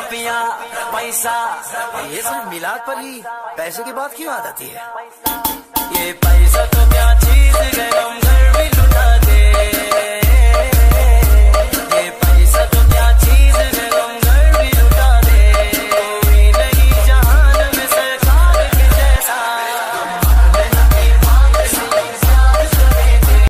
रुपया, पैसा। ये सब मिलाद पर ही, पैसे की बात क्यों आ जाती है? ये पैसा